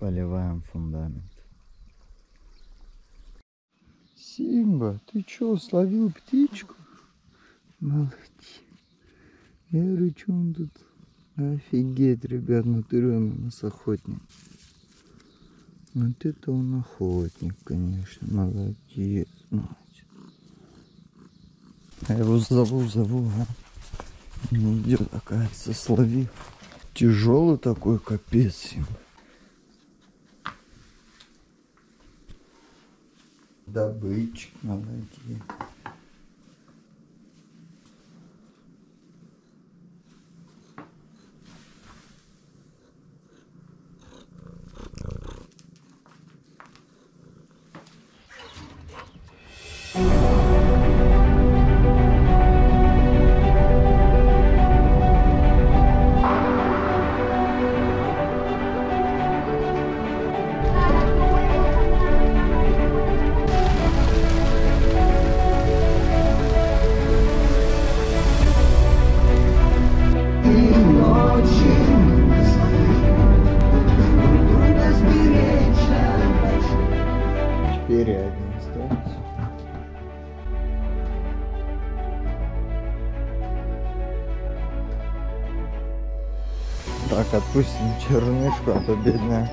Поливаем фундамент. Симба, ты чё, словил птичку? Молодец. Я говорю, что он тут? Офигеть, ребят, натурен у нас охотник. Вот это он охотник, конечно. Молодец, молодец. Я его зову, зову, а? Не идет, оказывается, словил. Тяжелый такой, капец им. Добытчик, молодец. Так, отпустим чернышку, а то бедная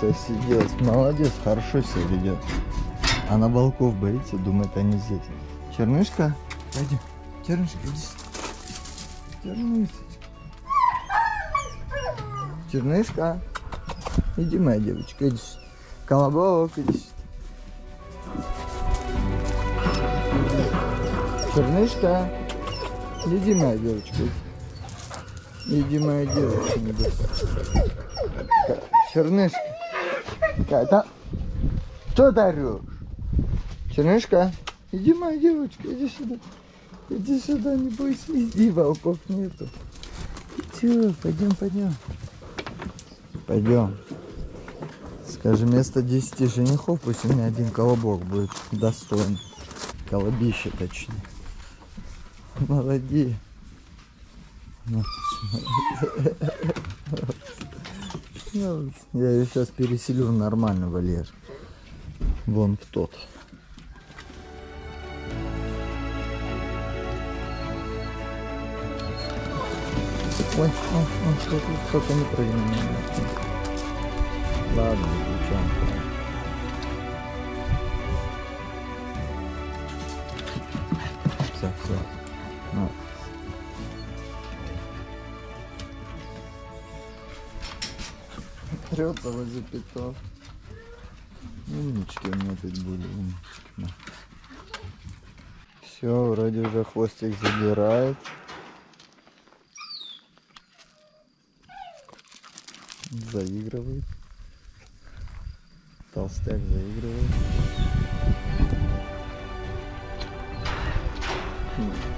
засиделась. Молодец, хорошо себя ведет. Она волков боится, думает, они здесь. Чернышка, пойдем. Чернышка, иди. Чернышечка. Чернышка. Иди, моя девочка, иди. Колобок, иди. Чернышка. Иди, моя девочка. Иди, моя девочка. Ка- Чернышка. Ката. Что орешь? Чернышка. Иди, моя девочка, иди сюда. Иди сюда, не бойся, иди, волков нету. Все, пойдем, пойдем. Пойдем. Скажи, вместо 10 женихов пусть у меня один колобок будет достоин. Колобище точнее. Молодец. Я ее сейчас переселю в нормальный вольер. Вон в тот. Ой, ой, ой, что тут, только не прыгни. Ладно, девчонка. Трется возле питов. Умнички у меня тут были, умнички. Все, вроде уже хвостик забирает. Заигрывает. Толстяк заигрывает. Хм.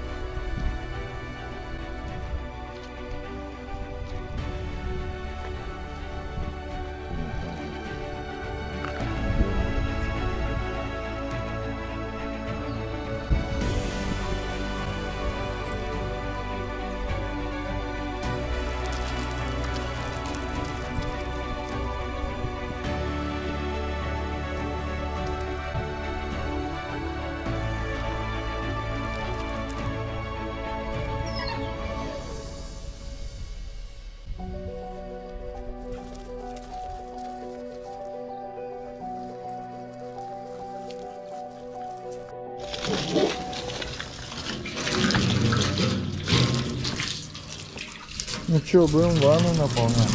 Ну что, будем ванну наполнять.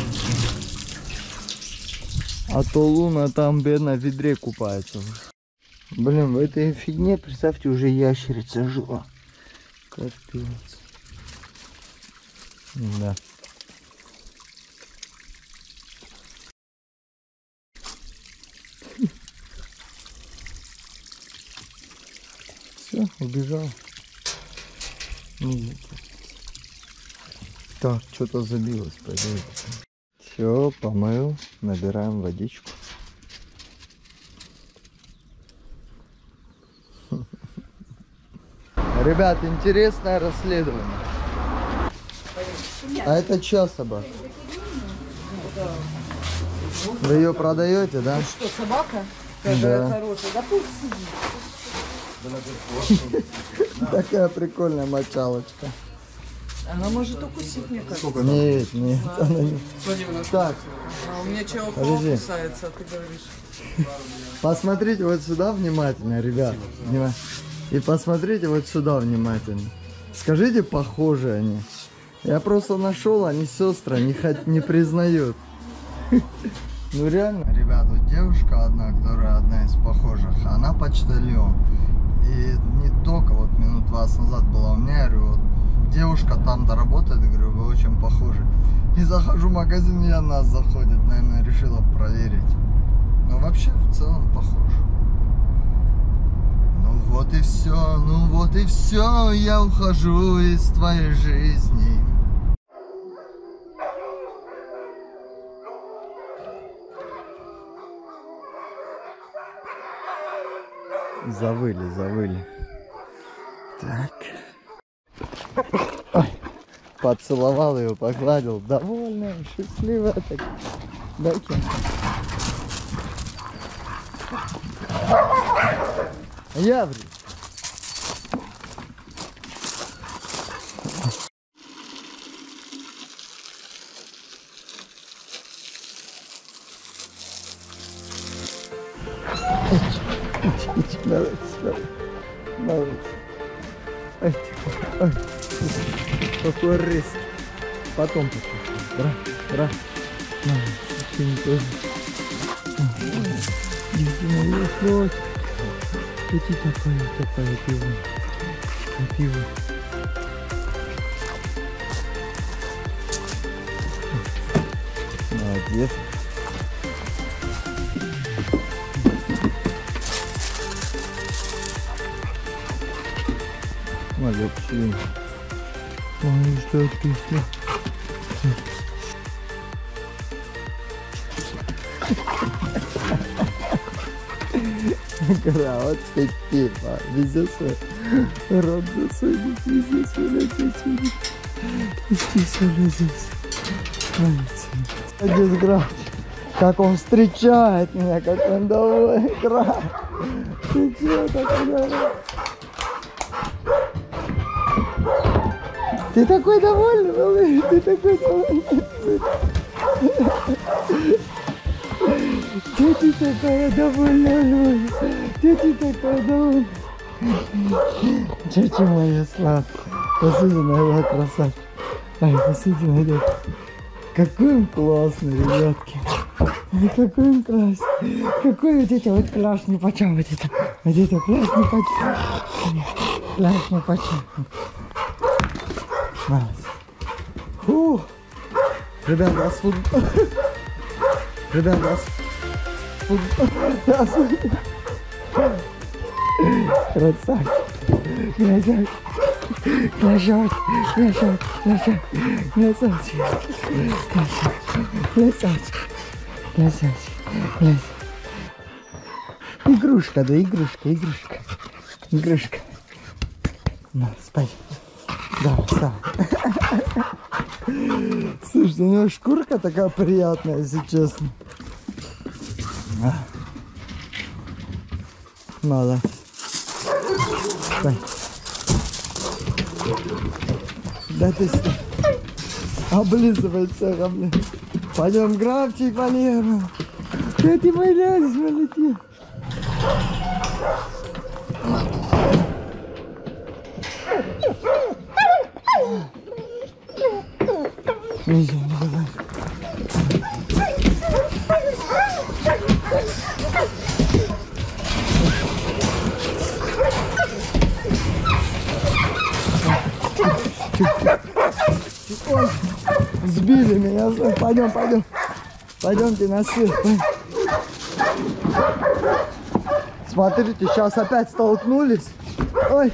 А то Луна там, бедно, в ведре купается. Блин, в этой фигне, представьте, уже ящерица жила. Капец. Да. Все, убежал. Нет. Так, что-то забилось, пойду. Все, помыл, набираем водичку. Ребят, интересное расследование. А это чья собака? Вы ее продаете, да? Что, собака? Какая Да. хорошая. Да пусть сидит. Такая прикольная мочалочка. Она может укусить, мне кажется. Нет, нет, она не... Так, А у меня чего кусается, а ты говоришь. посмотрите вот сюда внимательно, ребят. Внима- И посмотрите вот сюда внимательно. Скажите, похожи они. Я просто нашел, они сестры, они хоть не признают. Ну реально. Ребят, вот девушка одна, которая одна из похожих, она почтальон. И не только вот минут 20 назад была у меня, я говорю, вот девушка там-то работает, я говорю, вы очень похожи. И захожу в магазин, и она заходит, наверное, решила проверить. Но вообще в целом похож. Ну вот и все, ну вот и все, я ухожу из твоей жизни. Завыли, завыли. Так. Поцеловал ее, погладил. Довольная, счастливая так. Дай-ка. Яври. Давайте, давайте, давайте. Ой, ой. Какой риск. Потом Ра, ра. Иди мой лосось. Иди такое, такое пиво. Пиво. Молодец. Молодец. Ой, что ты ты типа, везде свой рот засунет, везде свой сунет. Везде свой лицо Молодец. Молодец, Гра. Как он встречает меня, как он доволен. Гра. Ты чё такой Ты такой довольный, малыш, ты такой довольный. Ты такая довольная, Люся. Ты такая довольная. Тетя моя сладкая. Посмотри на его красавчик. Ай, посмотри на него. Какой он классный, ребятки. Ай, Какой он классный. Какой вот это вот классный почем вот это. Вот это классный почем. Классный почем. Молодец. Фу. Ребята, а с фут... Ребята, а с фут... с фут- Красавчик. Красавчик. Красавчик. Красавчик. Красавчик. Красавчик. Красавчик. Красавчик. Красавчик. Красавчик. Игрушка, да, игрушка, игрушка. Игрушка. На, спать. Да, вставай. Слушай, у него шкурка такая приятная, если честно. Молодец. Стой. Да ты стой. Облизывается, блин. Пойдем, графчик, Валера. Да ты мой лязь, Нельзя, не давай. Ой, сбили меня. Пойдем, пойдем. Пойдемте на свет. Смотрите, сейчас опять столкнулись. Ой.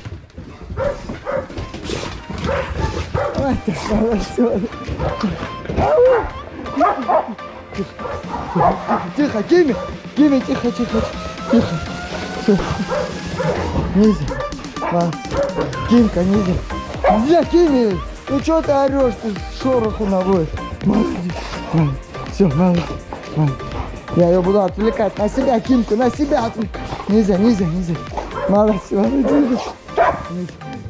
Ой, ты молодец. Тихо, Кими! Кими, тихо, тихо, тихо. Все. Молодец. Кимка, нельзя. Нельзя, Кими! Ну что ты орешь, ты шороху наводишь. Молодец. Молодец. Все, молодец. На. Я ее буду отвлекать на себя, Кимку, на себя отвлекать. Нельзя, нельзя, нельзя. Молодец, молодец.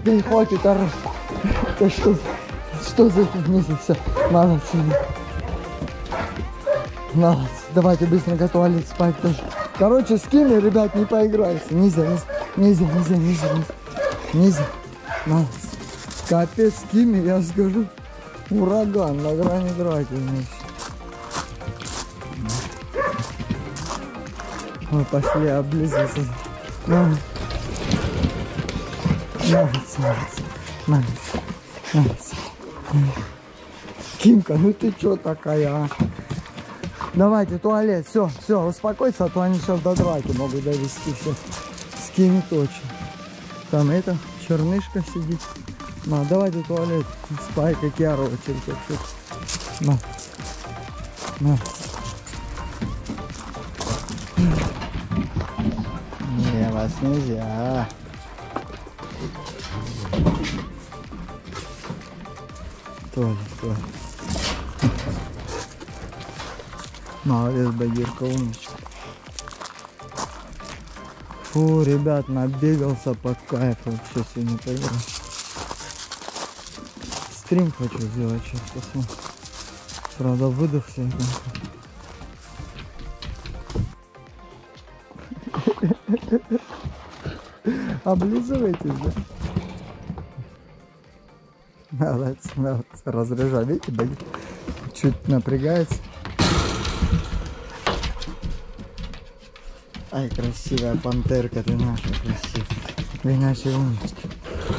Да не хватит орать. Да что, за- что за это? Нельзя, все. Молодец. Молодец. Давайте быстренько туалет спать тоже. Короче, с Кими, ребят, не поиграйся. Нельзя, нельзя, нельзя, нельзя, нельзя, нельзя. Молодец. Капец, Кими, я скажу. Ураган на грани драки всё. Мы пошли облизываться. Молодец. Молодец, молодец. Молодец. Кимка, ну ты чё такая, а? Давайте, туалет, все, все, успокойся, а то они сейчас до драки могут довести все. Скинь точно. Там это, чернышка сидит. На, давайте туалет. Спайка, Киара, очередь. На. На. Не, вас нельзя. Туалет, туалет. Молодец, Багирка, умничка. Фу, ребят, набегался по кайфу. Вообще сегодня поиграл. Стрим хочу сделать сейчас посмотрим. Правда, выдохся. Облизывайтесь, да? Молодец, молодец. Разряжай. Видите, Багир? Чуть напрягается. Ай, красивая пантерка ты наша, красивая. Вы наши умнички.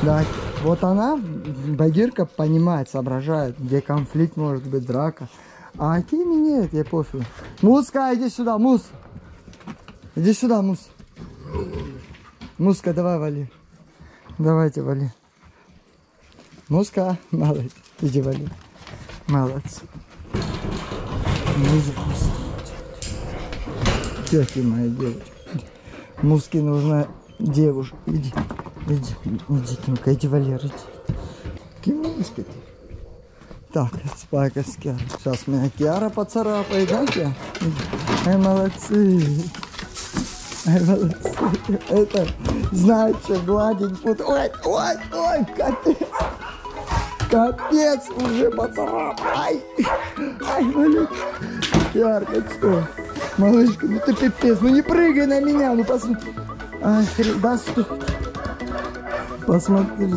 Да, вот она, Багирка, понимает, соображает, где конфликт может быть, драка. А Кими нет, ей пофиг. Муска, иди сюда, Мус. Иди сюда, Мус. Муска, давай вали. Давайте вали. Муска, молодец. Иди вали. Молодец. Музыку ты, моя девочка? Муске нужна девушка. Иди, иди, иди, Кимка, иди, Валер, иди. Кимуська ты. Так, спайка с Киарой. Сейчас меня Киара поцарапает, да, Киара? Ай, молодцы. Ай, молодцы. Это, знает, что гладить будут. Ой, ой, ой, капец. Капец, уже поцарапал. Ай, ай, малюк. Ярко, что? Малышка, ну ты пипец, ну не прыгай на меня, ну посмотри. Ай, да стой. Посмотри.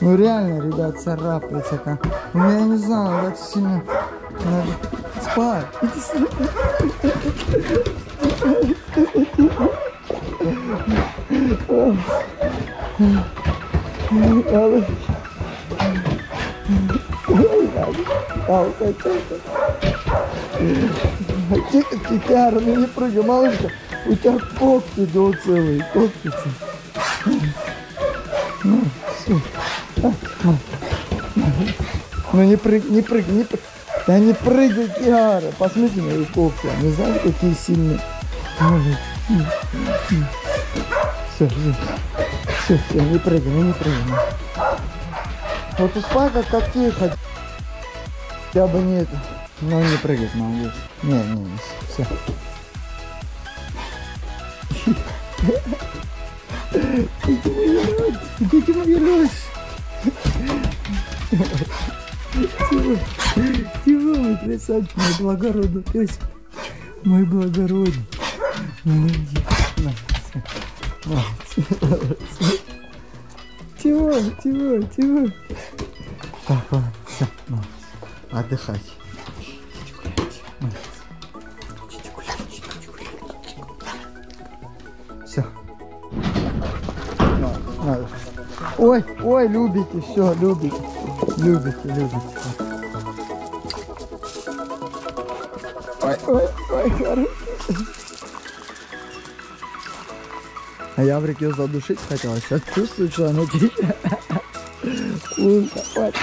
Ну реально, ребят, царапается как. Ну я не знаю, так сильно. Надо спать. Иди сюда. Ну не прыгай, малышка. У тебя когти до целые, когти. Ну, а. Ну не прыгай, не прыгай, не прыгай. Да не прыгай, Киара. Посмотри на ее когти. Не знаешь, какие сильные. Все, все. Все, все, не прыгай, ну не прыгай. Вот у Спайка как тихо. Я бы не это. Но не прыгать, молодец. Не, не, не. Все. Мою ночь. Тиво, Тиво, мой красавчик, мой благородный песик. Мой благородный. Молодец. Молодец. Тиво, Тиво, Тиво. Так, ладно, все, молодец. Отдыхать. Все. Ой, ой, любите, все, любите. Любите, любите. Ой, ой, ой, хорошо. А Яврик ее задушить хотел, а сейчас чувствует, что она тихо. Вот так,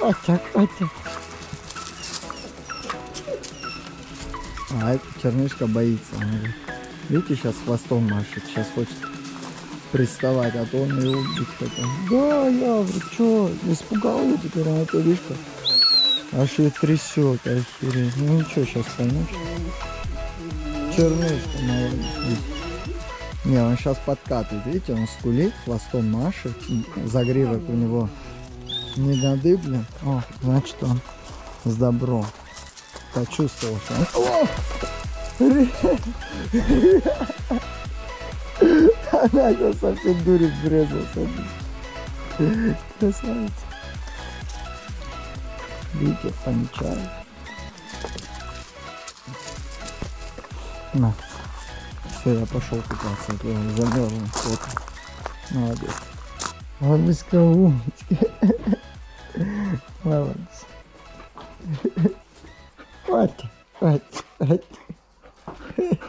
вот так. А чернышка боится. Говорит, Видите, сейчас хвостом машет, сейчас хочет приставать, а то он ее убить хотел. Да, Яврик, что, испугал ее теперь, она то видишь как. Аж ее трясет, охереть. Ну ничего, сейчас поймешь. Чернышка молодец. Не, он сейчас подкатывает, видите, он скулит, хвостом машет, загривок у него не надыблен. О, значит он с добром. Почувствовал, что он... О! Она сейчас совсем дури врезался. Красавица. Видите, помечаю. На. Все, я пошел купаться, а я замерзну. что-то. Молодец. Бабушка умничка. Молодец. Хватит, хватит, хватит.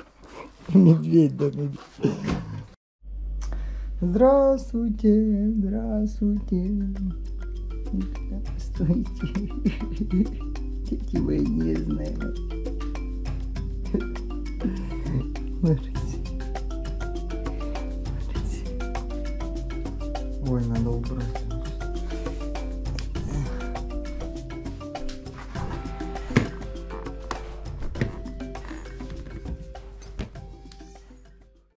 Медведь, да медведь. Здравствуйте, здравствуйте. Здравствуйте. Дети мои нежные. Смотрите. Ой, надо убрать.